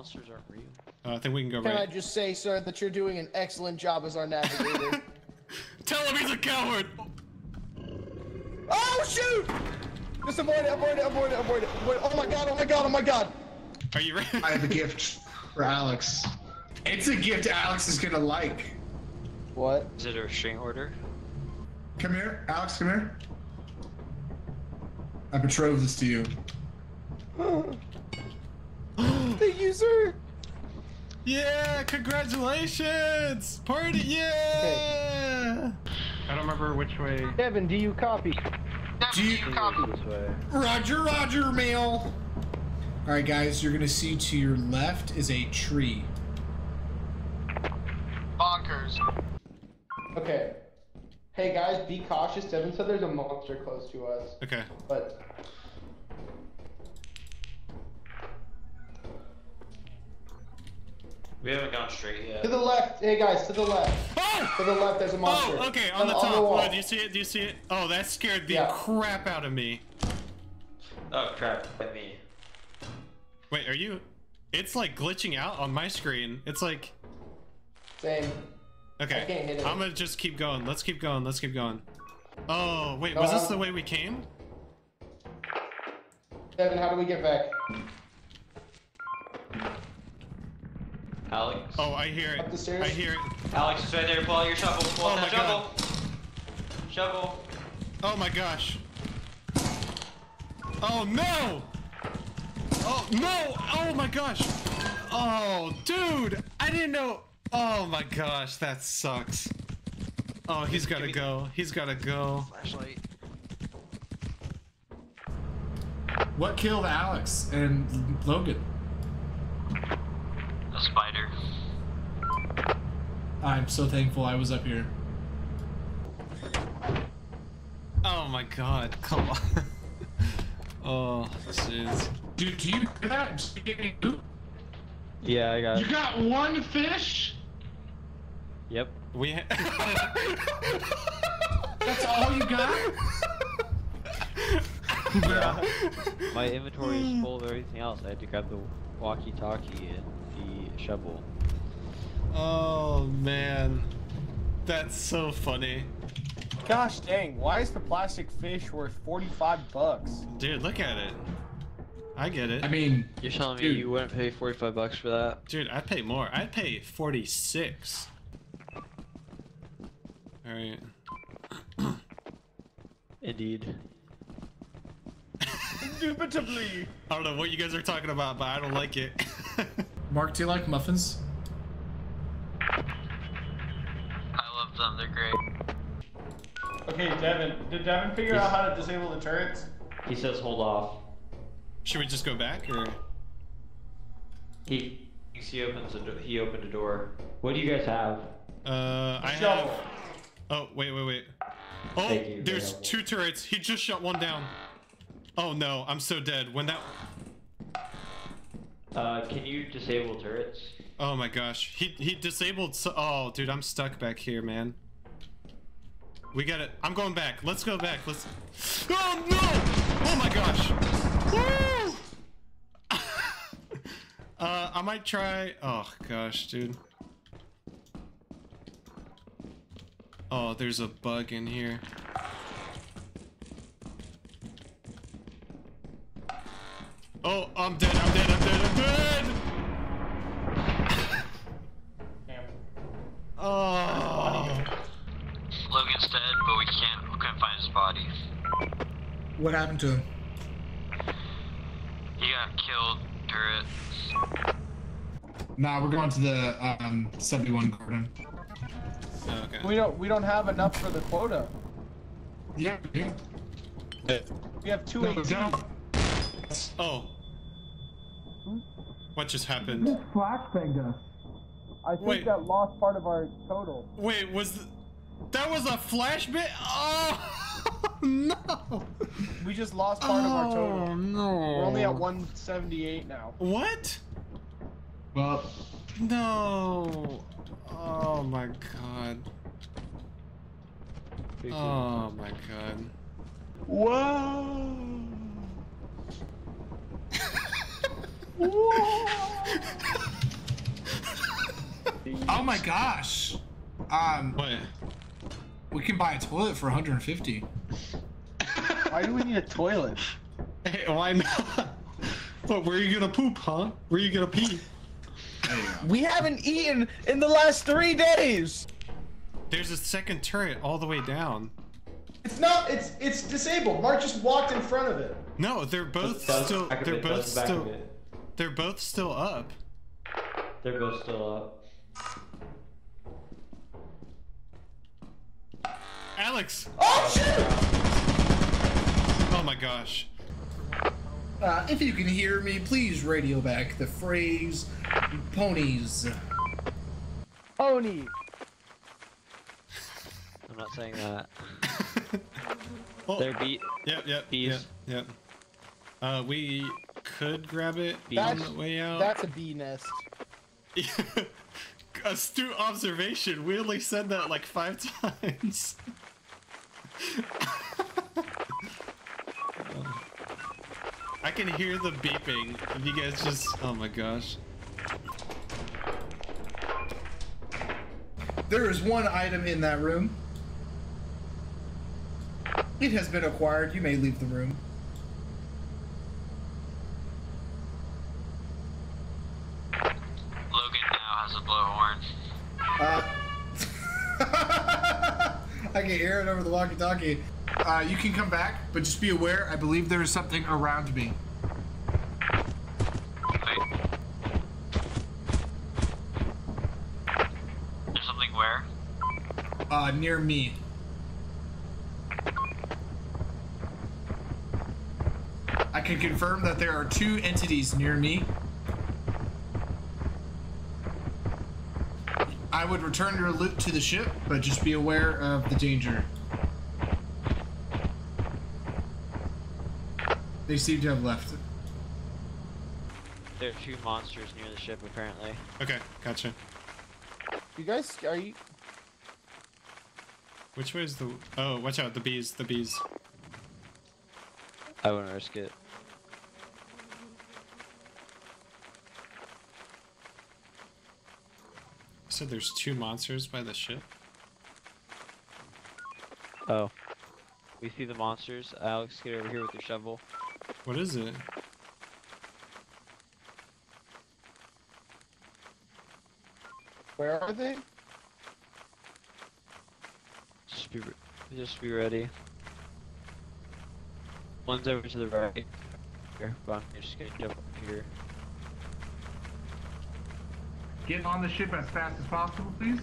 monsters aren't real. Uh, I think we can go Can I right. just say, sir, that you're doing an excellent job as our navigator? Tell him he's a coward! oh shoot! Just avoid it, avoid it, avoid it, avoid it, avoid it. Oh my god, oh my god, oh my god! Are you ready? I have a gift for Alex. It's a gift Alex is gonna like. What? Is it a restraint order? Come here, Alex, come here. I betrothed this to you. Thank you, sir! Yeah, congratulations! Party, yeah! I don't remember which way. Devin, do you copy? Do you copy? This way. Roger, Roger, mail. All right, guys, you're gonna see to your left is a tree. Bonkers. Okay. Hey guys, be cautious. Devin said there's a monster close to us, Okay. but We haven't gone straight yet. to the left. Hey guys, to the left. Oh! To the left, there's a monster. Oh, okay, on the top. wall. Oh, do you see it? Do you see it? Oh, that scared the Yeah. crap out of me. Oh crap, at me. Wait, are you? It's like glitching out on my screen. It's like, Same. okay, I can't hit it. I'm gonna just keep going. Let's keep going. Let's keep going. Oh, wait, No, was this I'm- the way we came? Devin, how do we get back? Alex. Oh, I hear it. Up the stairs? I hear it. Alex is right there. Pull out your shovel. Pull out Oh that my shovel. Shovel. Oh my gosh. Oh no! Oh no! Oh my gosh! Oh, dude! I didn't know. Oh my gosh, that sucks. Oh, he's gotta go. He's gotta go. Flashlight. What killed Alex and Logan? A spider. I'm so thankful I was up here. Oh my god, come on. oh, jeez. Dude, do you hear that? Just getting- Yeah, I got. You got one fish? Yep. We ha- That's all you got? Yeah. My inventory is full of everything else. I had to grab the walkie-talkie and the shovel. Oh man. That's so funny. Gosh dang, why is the plastic fish worth 45 bucks? Dude, look at it. I get it. I mean, You're telling me you wouldn't pay 45 bucks for that? Dude, I'd pay more. I'd pay 46. Alright. Indeed. Indubitably. I don't know what you guys are talking about, but I don't like it. Mark, do you like muffins? I love them. They're great. Okay, Devin, did Devin figure out how to disable the turrets? He says hold off. Should we just go back or? He he opens a do- he opened a door. What do you guys have? Uh, I Shovel. have. Oh, wait, wait, wait. Oh, there's two turrets. He just shot one down. Oh no, I'm so dead. When that. Uh, can you disable turrets? Oh my gosh, he he disabled. So oh, dude, I'm stuck back here, man. We got it. I'm going back. Let's go back. Let's. Oh no! Oh my gosh! Woo! uh, I might try. Oh gosh, dude. Oh, there's a bug in here. Oh, I'm dead. I'm dead. I'm dead. I'm dead. Damn. Oh. Logan's dead, but we can't. We couldn't find his body. What happened to him? He got killed. Turret. Nah, we're going to the um, 71 Gordion. Okay. We don't we don't have enough for the quota. Yeah, dude. We have two No, eighteen. don't. Oh. What just happened? Flashbanged us. I think Wait. that lost part of our total. Wait, was th- that was a flashbang? Oh no! We just lost part of our oh, total. Oh no! We're only at 178 now. What? Well, No! Oh my god! Oh my god! Whoa! Whoa! my gosh. Um, What? we can buy a toilet for 150. Why do we need a toilet? Hey, why not? What, where are you gonna poop, huh? Where are you gonna pee? You go. We haven't eaten in the last three days. There's a second turret all the way down. It's not. It's it's disabled. Mark just walked in front of it. No, they're both still. They're both does back still. It. They're both still up. They're both still up. Alex! Oh shit! Oh my gosh. Uh, if you can hear me, please radio back the phrase ponies. Pony. I'm not saying that. Oh, They're beat. Yep, yep, Bees. yep, yep. Uh, we could grab it Bees. on the way out. That's a bee nest. Astute observation. We only said that like five times. I can hear the beeping. If you guys just. Oh my gosh. There is one item in that room. It has been acquired. You may leave the room. Logan now has a blowhorn. Uh, I can hear it over the walkie-talkie. Uh, you can come back, but just be aware. I believe there is something around me. There's something where? Uh, near me. I can confirm that there are two entities near me. I would return your loot to the ship, but just be aware of the danger. They seem to have left. There are two monsters near the ship, apparently. Okay, gotcha. You guys are you? Which way is the? Oh, watch out! The bees. The bees. I wouldn't risk it. You said there's two monsters by the ship. Oh. We see the monsters. Alex, get over here with your shovel. What is it? Where are they? Just be, re- just be ready. One's over to the right. Here, but I'm just gonna jump up here. Get on the ship as fast as possible, please.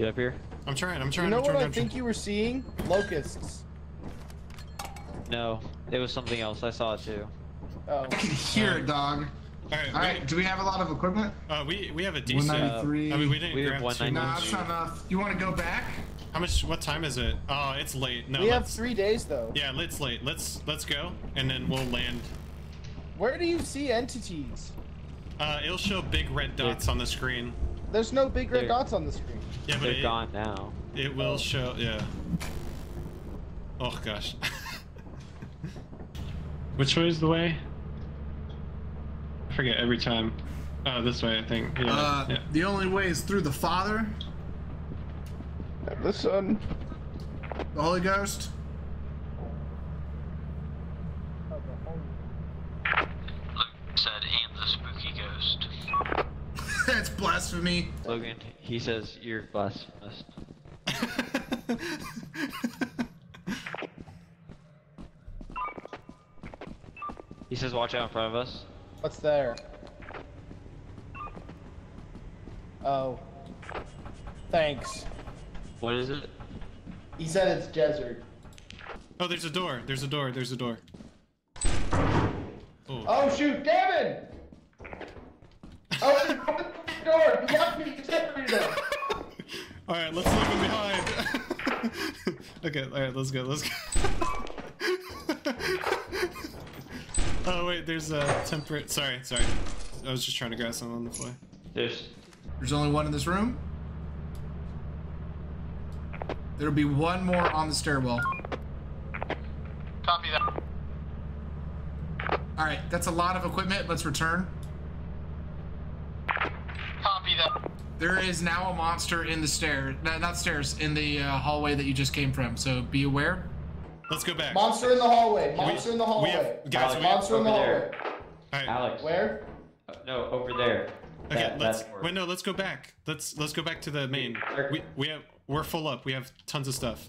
Get up here. I'm trying. I'm trying. You know I'm what trying. I I'm think trying. you were seeing? Locusts. No, it was something else. I saw it too. Oh. I can hear it, dog. All right. All right, do we have a lot of equipment? Uh, we we have a decent. 193. I mean, we didn't We have grab too 190. No, much. that's not enough. You want to go back? How much? What time is it? Oh, it's late. No, we have three days though. Yeah, it's late. Let's let's go, and then we'll land. Where do you see entities? Uh, it'll show big red dots on the screen. There's no big red They're- dots on the screen. Yeah, but They're it, gone now. it will show. Yeah. Oh gosh. Which way is the way? I forget every time. Oh, this way, I think. Yeah. Uh, yeah. The only way is through the Father, The Son. the Holy Ghost. Logan said, and the spooky ghost. That's blasphemy. Logan, he says you're blasphemous. He says watch out in front of us. What's there? Oh. Thanks. What is it? He said it's desert. oh, there's a door. There's a door. There's a door. Oh. Oh shoot, Gavin! Open the door! You me separated! All right, let's leave him behind. okay, all right, let's go. Let's go. oh wait, there's a temperate. Sorry, sorry. I was just trying to grab something on the fly. There's There's only one in this room. There'll be one more on the stairwell. Copy that. All right, that's a lot of equipment. Let's return. Copy that. There is now a monster in the stair, no, not stairs, in the uh, hallway that you just came from. So be aware. Let's go back. Monster in the hallway. We- Monster in the we hallway. have- guys, we- Monster in the over hallway. there. All right. Alex. Where? Uh, No, over there. Okay, That- let's wait. No, let's go back. Let's let's go back to the main. We we have we're full up. We have tons of stuff.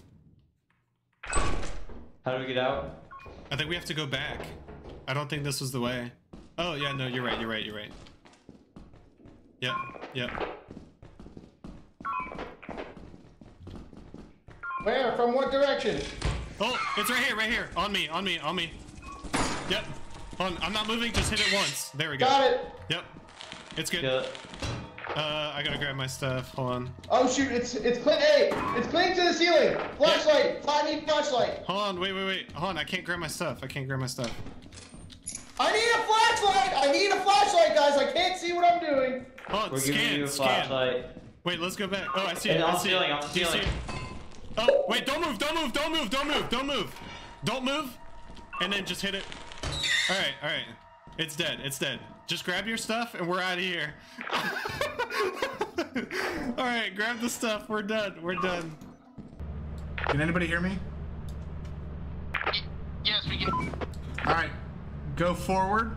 How do we get out? I think we have to go back. I don't think this was the way. Oh yeah, no, you're right. You're right. You're right. Yep. Yep. Where? From what direction? Oh, it's right here. Right here. On me. On me. On me. Yep. On. I'm not moving. Just hit it once. There we go. Got it. Yep. It's good. Kill it. Uh, I gotta grab my stuff. Hold on. Oh shoot! It's it's cling. Hey, it's clinging to the ceiling. Flashlight. I need flashlight. Hold on. Wait. Wait. Wait. Hold on. I can't grab my stuff. I can't grab my stuff. I need a flashlight. I need a flashlight, guys. I can't see what I'm doing. Hold on. We're scan. giving you a scan. flashlight. Wait. Let's go back. Oh, I see it. And I on see ceiling, it. on the Do you see ceiling. It? Oh, wait. Don't move. Don't move. Don't move. Don't move. Don't move. Don't move. And then just hit it. All right. All right. It's dead. It's dead. Just grab your stuff and we're out of here. all right. Grab the stuff. We're done. We're done. Can anybody hear me? Yes, we can. All right, go forward.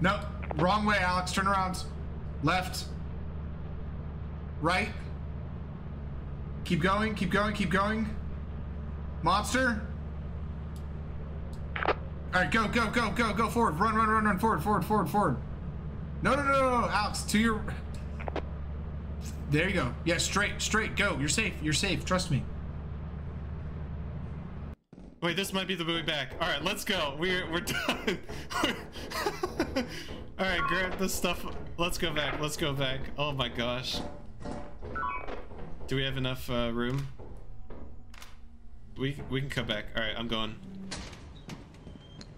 No, wrong way, Alex. Turn around. Left. Right. Keep going. Keep going. Keep going. Monster. All right, go, go, go, go, go forward. Run, run, run, run. Forward, forward, forward, forward. No, no, no, no, no, Alex. To your. There you go. Yeah, straight, straight. Go. You're safe. You're safe. Trust me. Wait, this might be the way back. All right, let's go. We're we're done. All right, grab this stuff. Let's go back. Let's go back. Oh my gosh. Do we have enough uh, room? We we can come back. All right, I'm going.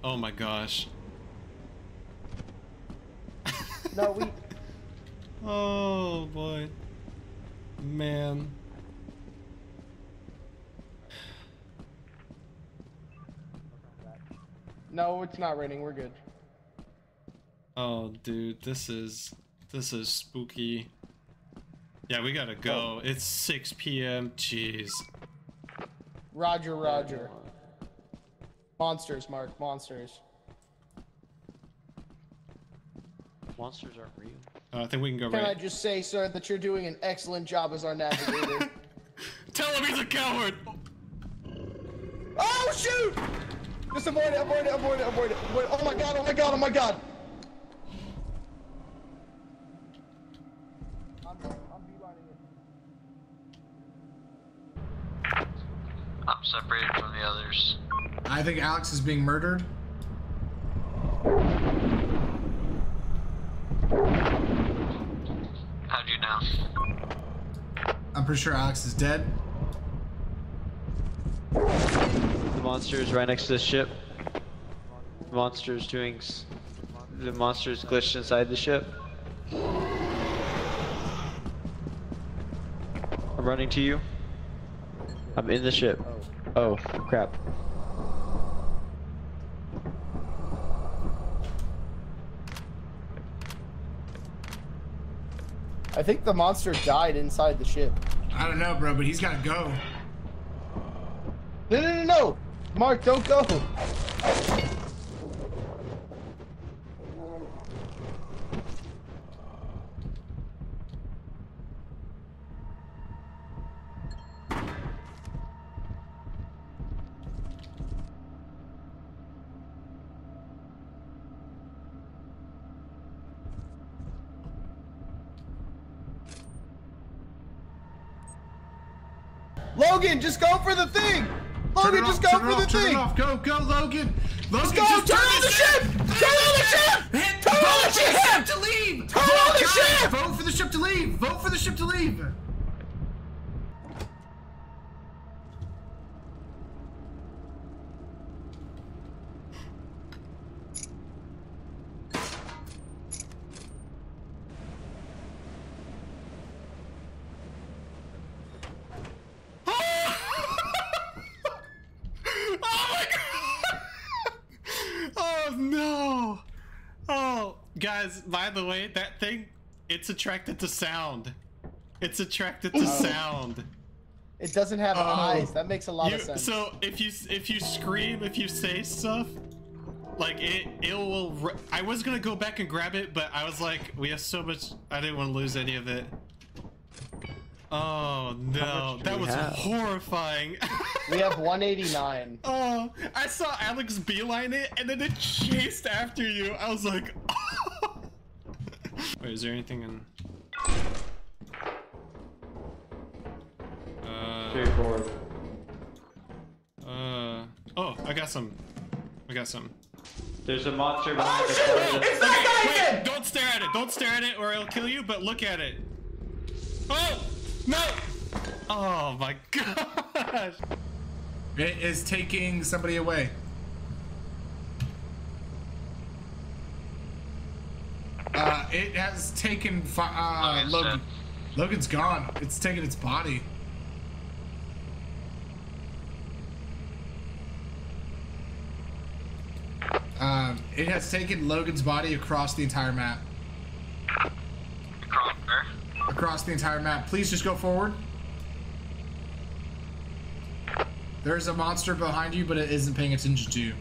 Oh my gosh. No, we. Oh boy. Man. No, it's not raining. We're good. Oh dude, this is this is spooky. Yeah, we gotta go. It's 6 p.m. Jeez. Roger, Roger. Monsters, Mark. Monsters. Monsters aren't real. Uh, I think we can go Can I just say, sir, that you're doing an excellent job as our navigator? Tell him he's a coward. oh shoot! Just avoid it. Avoid it. Avoid it. Avoid it. Avoid it. Oh my god. Oh my god. Oh my god. I'm, I'm beelining it. I'm separated from the others. I think Alex is being murdered. How do you know? I'm pretty sure Alex is dead. The monster is right next to the ship. The monster's doing. s- The monster's glitched inside the ship. I'm running to you. I'm in the ship. Oh, crap. I think the monster died inside the ship. I don't know, bro, but he's gotta go. No, no, no, no! Mark, don't go! Logan, just go for the thing! Turn Logan, just off, go turn for the off, turn thing! Go, go, Logan. Logan, Go! just Turn on the ship! Turn on the ship! Turn on vote the for the ship! ship to leave. Turn Vote, on the ship! Vote for the ship to leave. Vote for the ship to leave. My god! No! Guys, by the way, that thing, it's attracted to sound. It's attracted to sound. It doesn't have Oh. eyes. That makes a lot You, of sense. so if you if you scream, if you say stuff, like it it will. I was gonna go back and grab it, but I was like, we have so much. I didn't want to lose any of it. Oh no, that was have? horrifying. we have 189. oh, I saw Alex beeline it, and then it chased after you. I was like, wait, is there anything in? Uh, Straightforward. uh, oh, I got some. I got some. There's a monster behind the closet. It's that guy Wait, again! don't stare at it. Don't stare at it or it'll kill you, but look at it. Oh! No! Oh my gosh! It is taking somebody away. Uh, it has taken fi- uh, Logan's Logan. Logan's gone. It's taken its body. Um, it has taken Logan's body across the entire map. Across there. Across the entire map. Please just go forward. There's a monster behind you, but it isn't paying attention to you.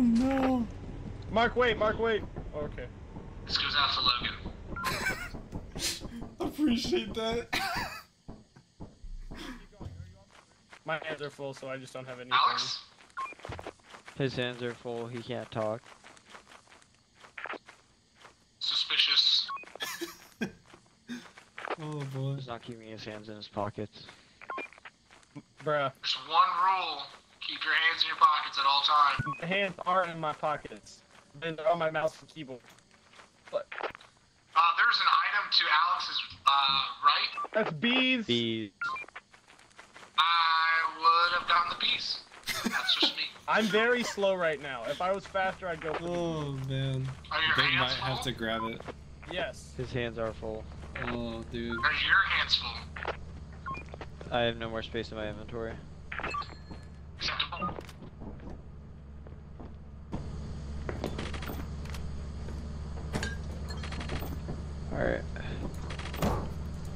No. Mark, wait, Mark, wait. Oh, okay. This goes out to Logan. Appreciate that. My hands are full, so I just don't have anything. Alex? His hands are full. He can't talk. Suspicious. oh boy. He's not keeping his hands in his pockets. Bruh, There's one rule. Keep your hands in your pockets at all times. the hands aren't in my pockets. They're on my mouse and keyboard. But Uh, there's an item to Alex's uh, right. that's bees. Bees. I would have gotten the piece. That's just me. I'm very slow right now. If I was faster, I'd go. Oh man. Are your They hands might full? have to grab it. Yes. his hands are full. Oh dude. Are your hands full? I have no more space in my inventory. Alright.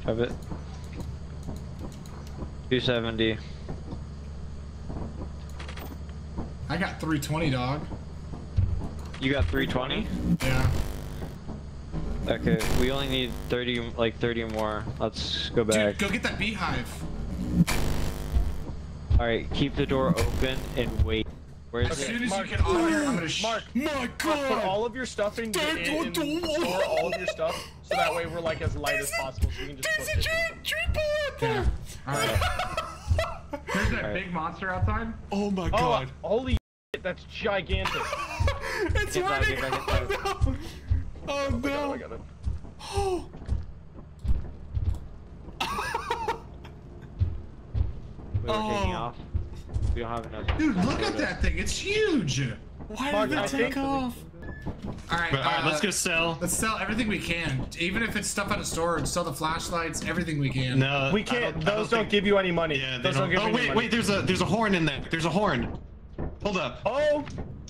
Have it. 270. I got 320, dog. You got 320? Yeah. Okay, we only need 30, like 30 more. Let's go back. Dude, go get that beehive. Alright, keep the door open and wait. Where's As Okay, soon as Mark, you get on here, I'm gonna sh- Mark, My God. put all of your stuff in, in, in store all of your stuff, so that way we're like as light as possible, so we can just push it. Yeah. Alright. There's that Alright. big monster outside. Oh my God! Oh, god. holy shit, that's gigantic. it's Get back, running! get back, get Oh no! Oh Oh, no! I got it. Oh. taking off? We don't have enough. Dude, look at that thing. It's huge. Why Mark, did I it take off? Alright, But, alright, uh, let's go sell. Let's sell everything we can. Even if it's stuff out of storage, sell the flashlights, everything we can. No, We can't. don't- those don't, think- give you any money. Yeah, those don't, don't. give Oh wait, money. wait. There's a there's a horn in there. There's a horn. Hold up. Oh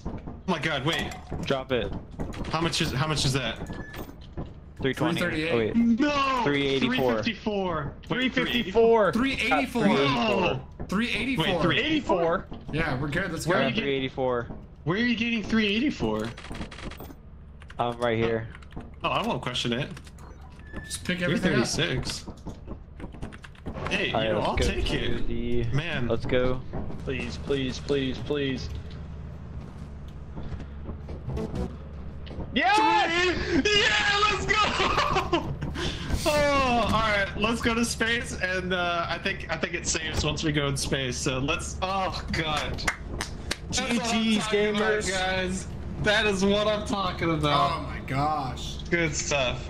Oh, my god. Wait. Drop it. How much is how much is that? 320. 338. Oh, wait. No. 384. 354. Wait, 354. 384. 384. 384. Wait, 380. 84. Yeah, we're good. Let's Where go. are Uh, you get- 384. Where are you getting 384? Um, right here. Oh, I won't question it. Just pick everything up. 336. Hey, Alright, you know, let's I'll go take to it. The... Man. Let's go. Please, please, please, please. Yes! Yeah, let's go! Oh, all right. Let's go to space, and uh, I think I think it saves once we go in space. So let's. Oh God. That's GG's, talking about, gamers. guys. That is what I'm talking about. Oh my gosh. Good stuff.